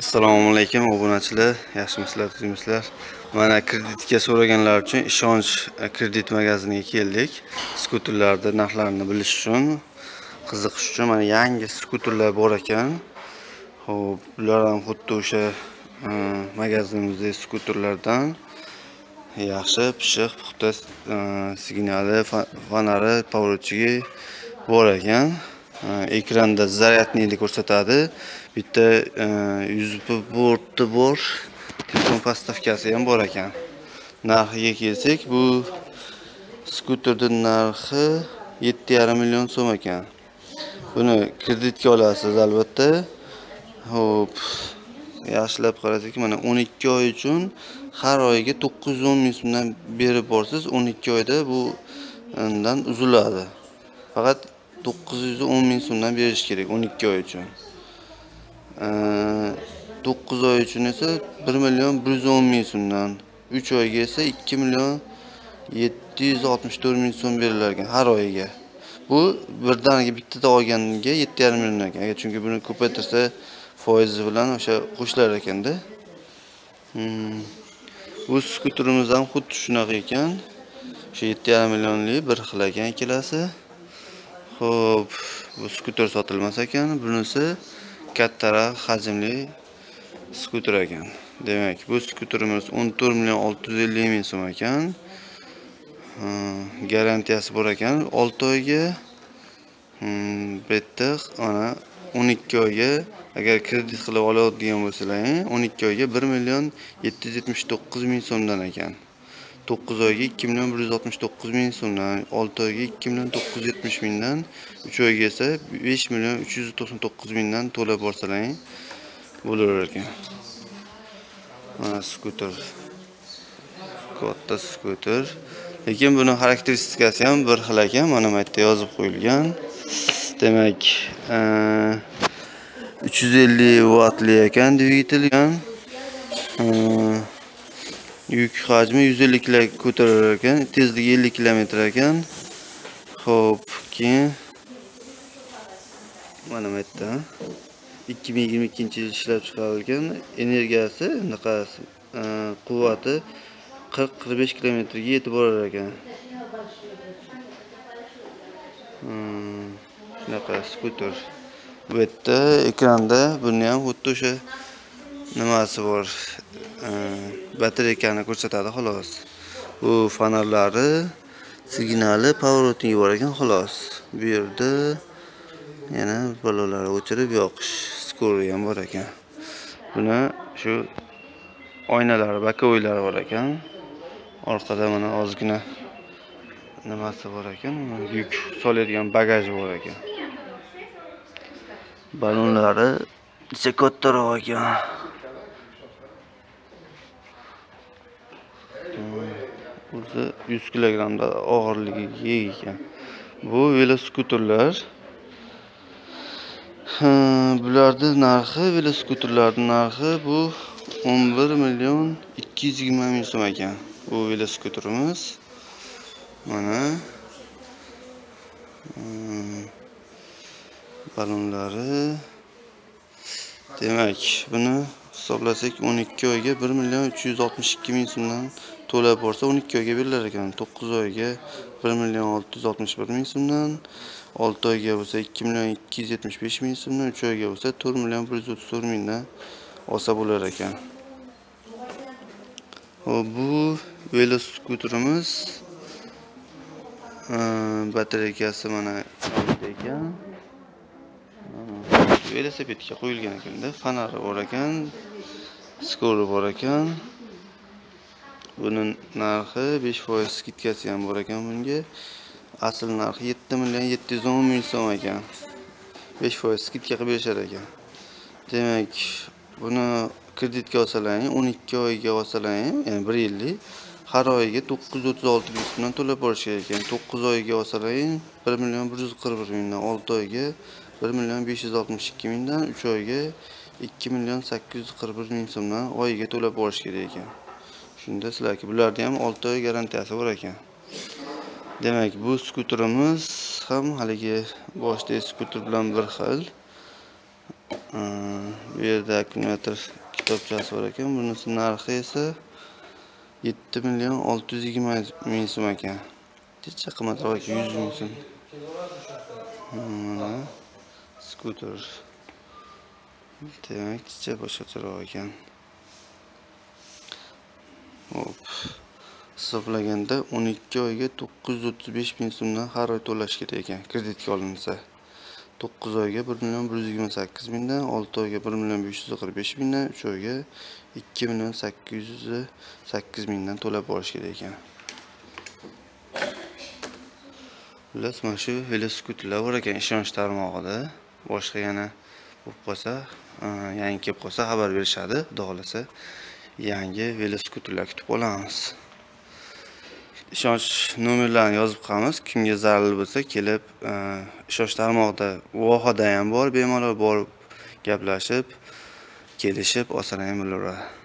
assalomu alaykum obunachilar yaxshimisizlar tuzukmisizlar mana kreditga so'raganlar uchun ishonch kredit magaziniga keldik. Skuterlarni narxlarini bilish uchun qiziqish uchun mana yangi skuterlar bor ekan. Ho'p bular ham xuddi o'sha e, magazinimizdagi skuterlardan. Yaxshi pishiq puxta e, signali fonari поворотчиги bor ekan. Ekranda zaryadniyni ko'rsatadi? Bitta e, USB porti bor telefon postavkasi ham bor ekan. Narxiga kelsak bu skuterni narxi 7,5 million so'm ekan. Buni kreditga olasiz albatta. Ho'p yaxshilab qarasak mana 12 oy uchun har oyiga 910 ming so'mdan berib borsiz. 12 oyda bu undan uziladi. Faqat 910 ming so'mdan berish kerak 12 oy uchun. 9 oy uchun esa 1 million 110 ming so'mdan 3 oyga esa 2 million 764 ming so'm berilar ekan har oyiga bu birdaniga bittada olganiga 7,5 million ekan agar chunki buni ko'paytirsa foizi bilan o'sha qo'shilar ekanda bu hmm. skuterimiz ham xuddi shunaqa ekan. O'sha 7,5 millionlik bir xil ekan ikkalasi. Xo'p, bu skuter sotilmas ekan. Bunisi kattaroq hajmli skuter ekan. Demak, bu skuterimiz 14 million 650 ming so'm ekan. Garantiyasi bor ekan 6 oyga. Hmm, bu yerda 12 oyga agar kredit qilib olayotgan bo'lsangiz, 12 oyga 1 million 779 ming so'mdan ekan. 9 oyga 2 million 169 ming so'mdan 6 oyga 2 million 970 mingdan 3 oyga esa 5 million 399 mingdan to'lab borsalaring bo'lar ekan. Mana skuter. Katta skuter. Lekin buni xarakteristikasi ham bir xil ekan mana bu yerda yozib qo'yilgan. Demak 350 vattli ekan dvigatel yuk hajmi 150 kg ko'tarar ekan tezligi 50 km ekan. Xo'p, keyin mana bu yerda 2022 yil ishlab chiqarilgan energiyasi bunaqa e, quvvati 40-45 km ga yetib borar ekan. E, hmm, shunaqa skuter bu yerda ekranda buni ham xuddi o'sha nimasi bor. Э, batareykani ko'rsatadi xolos. Bu fonarlari signali поворотниги bor ekan xolos. Bu yerda yana balolar o'chirib yoqish skori ham bor ekan. Buni shu oynalari bokovoylari bor ekan. Orqada mana ozgina nimasi bor ekan yuk soladigan bagaji bor ekan. Balonlari juda kattaroq ekan. O'zi 100 kilogrammda og'irligiga ega ekan. Bu veloskuterlar bularni narxi veloskuterlarni narxi bu 11 million 220 ming so'm ekan. Bu veloskuterimiz mana balonlari. Demak buni hisoblasak 12 oyga 1 million 362 ming so'mdan to'lab borsa 12 oyga berilar ekan. 9 oyga 1 million 661 ming so'mdan 6 oyga bo'lsa 2 million 275 ming so'mdan 3 oyga bo'lsa 4 million 134 mingdan olsa bo'lar ekan. Bu veloskuterimiz ehm, batareykasi mana ekan. Velosipedga qo'yilgan ekanda fonari bor ekan skori bor ekan. Buni narxi 5% skitkasi ham bor ekan bunga. Asl narxi 7 million 710 ming so'm ekan. 5% skitka qilib berishar ekan. Demak buni kreditga olsalaring 12 oyga olsalaring ya'ni 1 yillik har oyiga 936 ming so'mdan to'lab borish kerak ekan. 9 oyga olsalaring 1 million 141 mingdan 6 oyga 1 million 562 mingdan 3 oyga 2 million 841 ming so'mdan oyiga to'lab borish kerak ekan. Shunda sizlarga bularda ham 6 oy garantiyasi bor ekan. Demak bu skuterimiz ham haligi boshda skuter bilan bir xil. Bu yerda akkumulyator kitobchasi bor ekan. Bunisi narxi esa yetti million olti yuz yigirma ming so'm ekan. Necha qimmatroq ekan yuz ming so'm? Mana. Skuter. Demak kecha boshqacharoq ekan hop hisoblaganda o'n ikki oyga to'qqiz yuz o'ttiz besh ming so'mdan har oy to'lash kerak ekan kreditga olinsa to'qqiz oyga bir million bir yuz yigirma sakkiz mingdan olti oyga bir million besh yuz qirq besh mingdan uch oyga ikki million sakkiz yuz sakkiz mingdan to'lab borish kerak ekan xullas mana shu veloskuterlar bor ekan ishonch tarmog'ida boshqa yana bo'lib qolsa e, yangi kelib qolsa xabar berishadi. Xudo xohlasa yangi veloskuterlar kutib qolamiz. Ishonch nomerlarini yozib qo'yamiz kimga zarur bo'lsa kelib e, ishonch tarmog'ida vohada ham bor bemalol borib gaplashib kelishib olsalar ham bo'laveradi